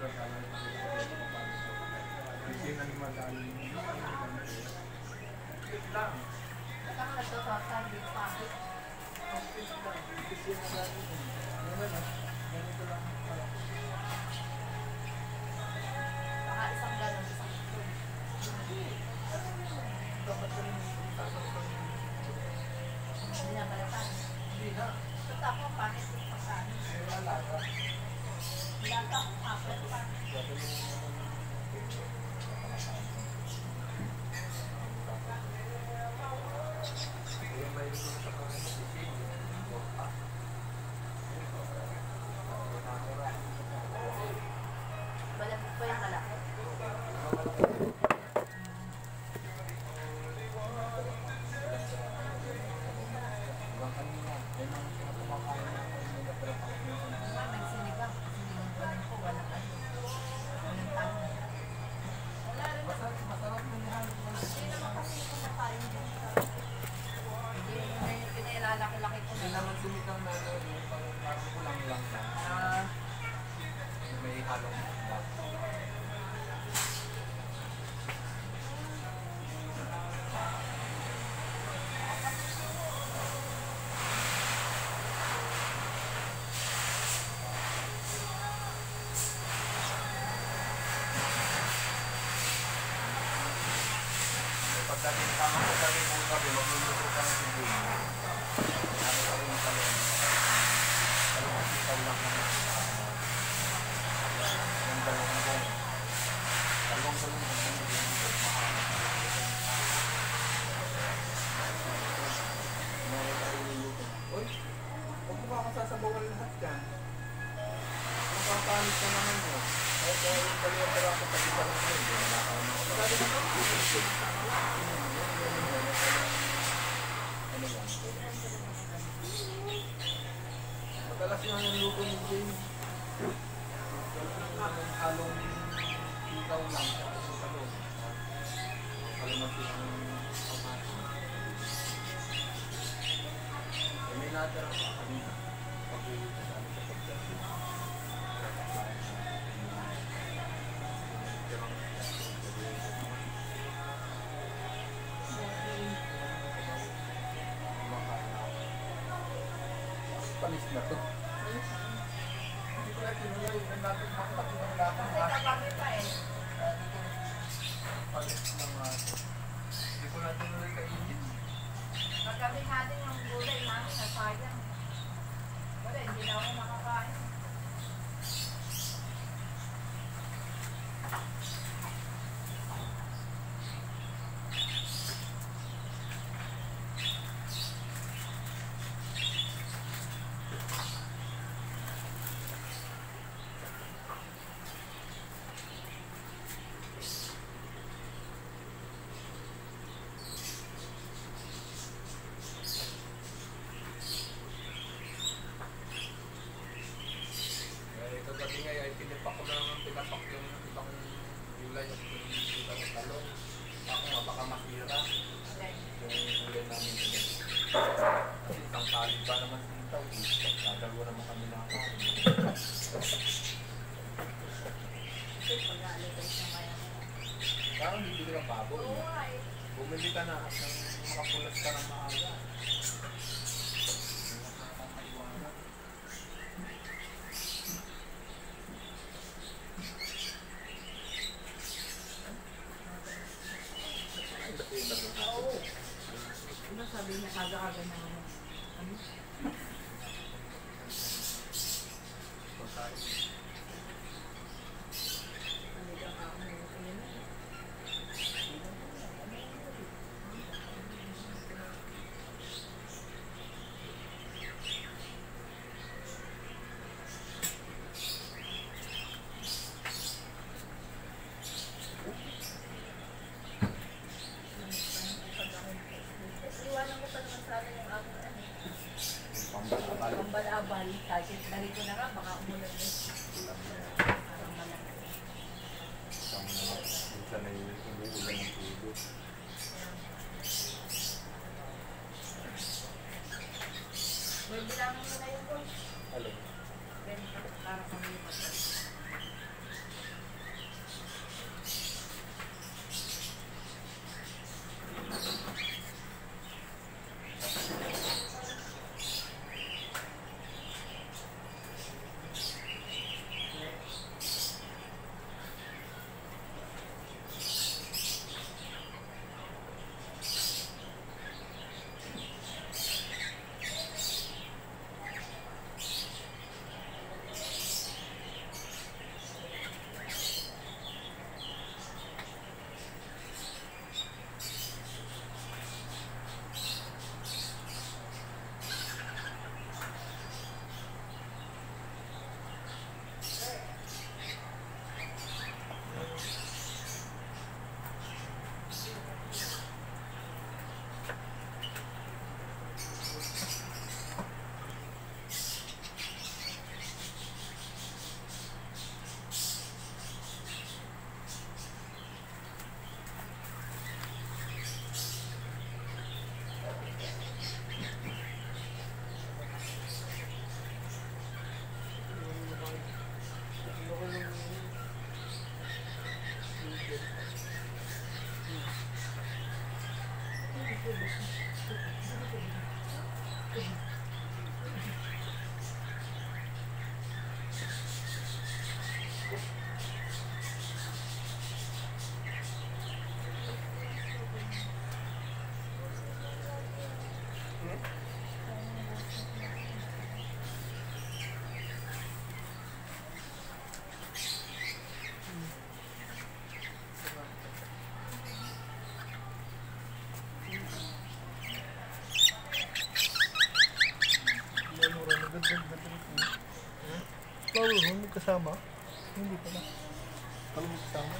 Hindi na. Ba't ako pangit yung pagkain? Wala ka. Terima kasih. Na. naman sumitang na ano, parang parang kulang lang na Ah, may halong. Pagdating tama ko sabi ko sabi, magluluto ka ng. Ano pa rin yung talong? Sitaw lang naman. Yung dalawang bong. Dalawang bong yung bong. Meron tayo niluluto. Uy, huwag mo ba ako sasabawan lahat yan? Nakakalit ka naman mo. Kahit kaya yung dalawang pala ako pag isa lang yun. Hindi na nakakaano. Sabi ko, Madalas nga yung luto ni Jane. Yung halong ikaw lang sa talong. Kalimansi ang pamati. Eh, may natira pa kanina. Pag-uwi sa amin sa pagdating. Panis na to. Hindi ko na tinuloy. Yung natin makita kung wala kang kasi kagabi pa eh. panis ng mga Hindi ko na tinuloy kainin. Kagabi natin yung gulay namin na sayang. Wala, hindi na ako makakain. Kagabi nga ay pinipak ko na ng pinapak yung ibang gulay at yung ibang talong. Ako nga baka masira yung gulay namin. Kasi isang tali ba naman sitaw. eh. Dadalawa naman kami na ako. Kasi kaya Parang bibili ng baboy. Oo nga eh. Bumili ka na at nang makapulas ka ng maaga. Nakakaiwanag. Ay, dati yung dami natin. Oo. Ano sabi niya kaga-aga na ano? Ano? Pagkain. Talagang ako ngayon. Ayun na. Iwanan ko pa naman sana yung aking ano. Pambalabal. Kasi dali ko na nga, baka umulan eh. Parang malaki. Isang minsan ay umuulan ng tubo. Power home magkasama? Hindi pala. Kalo magkasama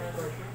Thank you.